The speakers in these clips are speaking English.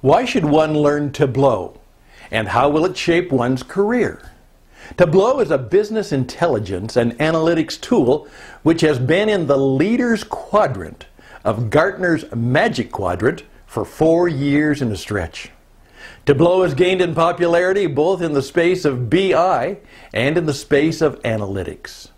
Why should one learn Tableau? And how will it shape one's career? Tableau is a business intelligence and analytics tool which has been in the leaders quadrant of Gartner's Magic Quadrant for four years in a stretch. Tableau has gained in popularity both in the space of BI and in the space of analytics.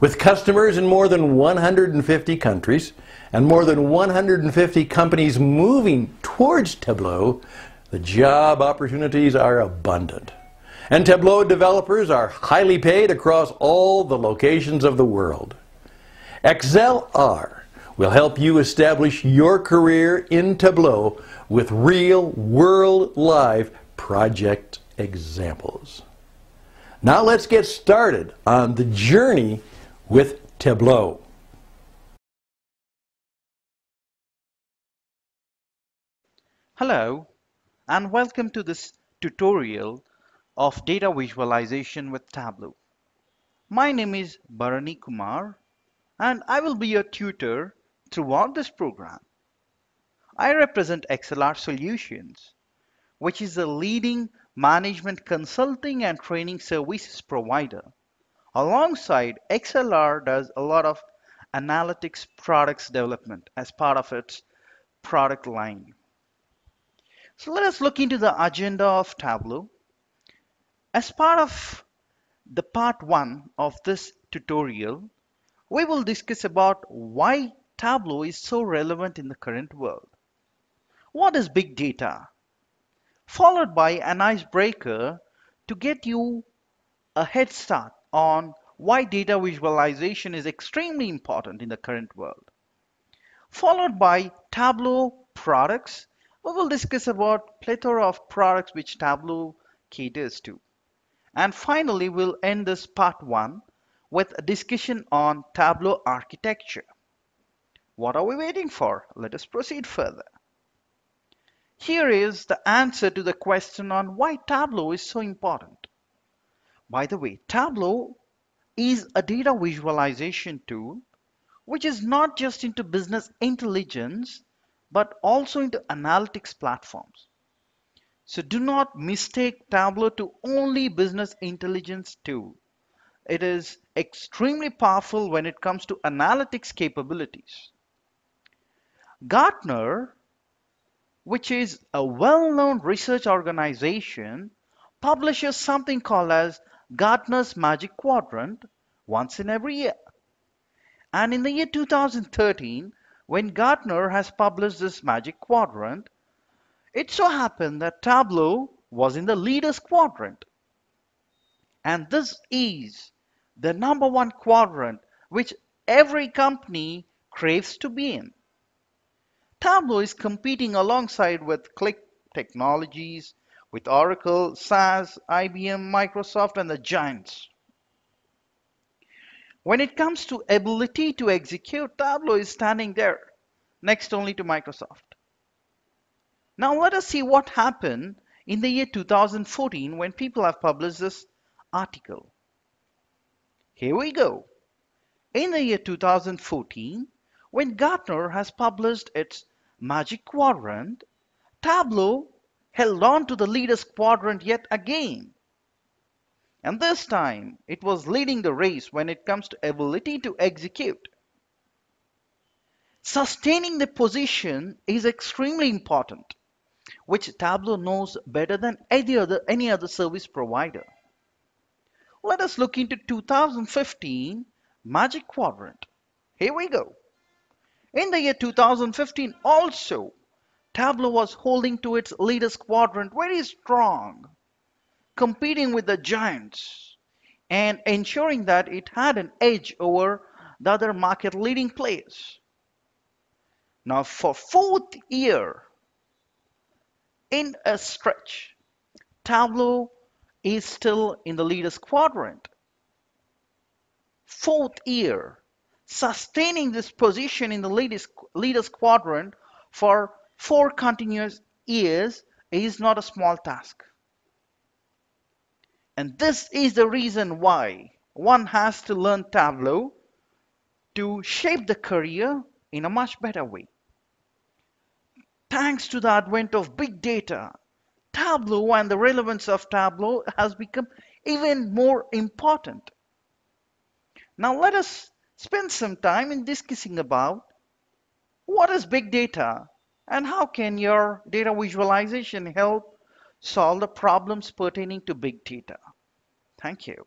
With customers in more than 150 countries and more than 150 companies moving towards Tableau, the job opportunities are abundant. And Tableau developers are highly paid across all the locations of the world. ExcelR will help you establish your career in Tableau with real world live project examples. Now let's get started on the journey with Tableau. Hello and welcome to this tutorial of data visualization with Tableau. My name is Bharani Kumar and I will be your tutor throughout this program. I represent ExcelR Solutions, which is a leading management consulting and training services provider. Alongside, ExcelR does a lot of analytics products development as part of its product line. So let us look into the agenda of Tableau. As part of the part one of this tutorial, we will discuss about why Tableau is so relevant in the current world. What is big data? Followed by an icebreaker to get you a head start on why data visualization is extremely important in the current world. Followed by Tableau products we will discuss about plethora of products which Tableau caters to. And finally, we'll end this part one with a discussion on Tableau architecture. What are we waiting for? Let us proceed further. Here is the answer to the question on why Tableau is so important. By the way, Tableau is a data visualization tool which is not just into business intelligence but also into analytics platforms. So do not mistake Tableau to only business intelligence tool. It is extremely powerful when it comes to analytics capabilities. Gartner, which is a well-known research organization, publishes something called as Gartner's Magic Quadrant once in every year. And in the year 2013, when Gartner has published this Magic Quadrant, it so happened that Tableau was in the Leaders Quadrant. And this is the number one quadrant which every company craves to be in. Tableau is competing alongside with Qlik Technologies, with Oracle, SAS, IBM, Microsoft, and the giants. When it comes to ability to execute, Tableau is standing there, next only to Microsoft. Now let us see what happened in the year 2014 when people have published this article. Here we go. In the year 2014, when Gartner has published its Magic Quadrant, Tableau held on to the leaders quadrant yet again and this time, it was leading the race when it comes to ability to execute. Sustaining the position is extremely important, which Tableau knows better than any other, any other service provider. Let us look into 2015 Magic Quadrant. Here we go. In the year 2015 also, Tableau was holding to its leaders quadrant very strong competing with the giants and ensuring that it had an edge over the other market leading players. Now for fourth year in a stretch, Tableau is still in the leaders quadrant. Fourth year, sustaining this position in the leaders, leaders quadrant for four continuous years is not a small task. And this is the reason why one has to learn Tableau to shape the career in a much better way. thanks to the advent of big data, Tableau and the relevance of Tableau has become even more important. Now let us spend some time in discussing about what is big data and how can your data visualization help solve the problems pertaining to big data. Thank you.